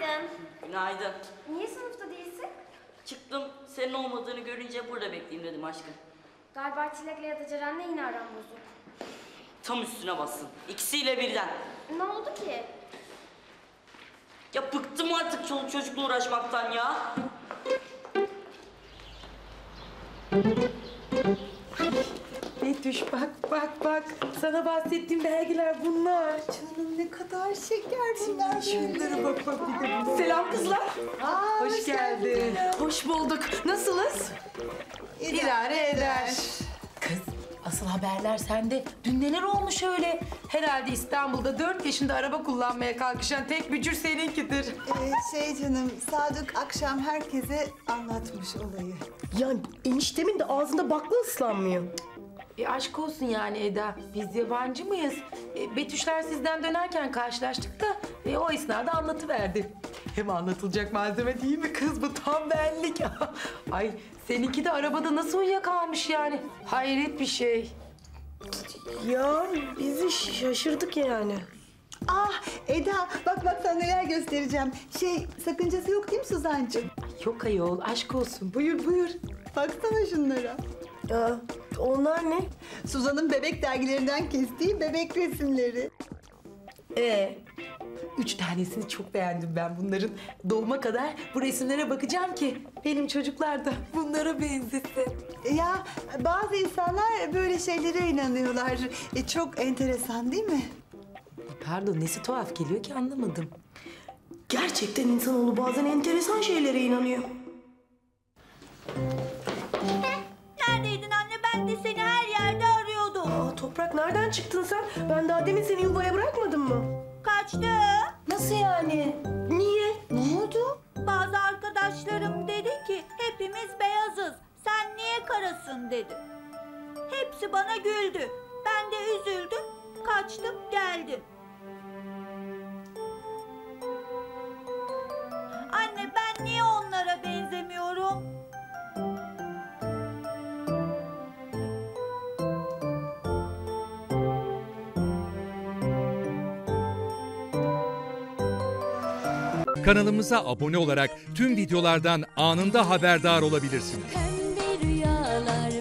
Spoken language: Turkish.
Günaydın. Günaydın. Niye sınıfta değilsin? Çıktım, senin olmadığını görünce burada bekleyeyim dedim aşkım. Galiba Çilek'le ya da Ceren'le yine aram bozuk. Tam üstüne bassın. İkisiyle birden. Ne oldu ki? Ya bıktım artık çoluk çocukla uğraşmaktan ya. Betüş bak bak bak. Sana bahsettiğim belgeler bunlar. Kadar şeker bunlar. Şunlara bak bak bir de bunlar. Selam kızlar. Aa, Hoş, geldin. Hoş bulduk. Nasılsınız? İdare eder. Kız asıl haberler sende. Dün neler olmuş öyle? Herhalde İstanbul'da dört yaşında araba kullanmaya kalkışan tek bücür seninkidir. Ee, şey canım Sadık akşam herkese anlatmış olayı. Yani eniştemin de ağzında bakla ıslanmıyor. E aşk olsun yani Eda. Biz yabancı mıyız? E, Betüşler sizden dönerken karşılaştık da e, o esnada anlatıverdi. Hem anlatılacak malzeme değil mi kız bu tam benlik. Ay seninki de arabada nasıl uyuyakalmış yani. Hayret bir şey. Ya biz de şaşırdık yani. Ah Eda bak bak sana neler göstereceğim. Şey sakıncası yok değil mi Suzancığım? Yok ayol aşk olsun. Buyur buyur. Baksana şunlara. Ya onlar ne? Suzan'ın bebek dergilerinden kestiği bebek resimleri. Ee, üç tanesini çok beğendim ben bunların. Doğuma kadar bu resimlere bakacağım ki benim çocuklar da bunlara benzesin. Ya bazı insanlar böyle şeylere inanıyorlar. E, çok enteresan değil mi? Pardon nesi tuhaf geliyor ki anlamadım. Gerçekten insanoğlu bazen enteresan şeylere inanıyor. Nereden çıktın sen? Ben daha demin seni yuvaya bırakmadım mı? Kaçtı. Nasıl yani? Niye? Ne oldu? Bazı arkadaşlarım dedi ki hepimiz beyazız. Sen niye karasın dedi. Hepsi bana güldü. Ben de üzüldüm. Kaçtım geldim. Kanalımıza abone olarak tüm videolardan anında haberdar olabilirsiniz. Pembe rüyalar,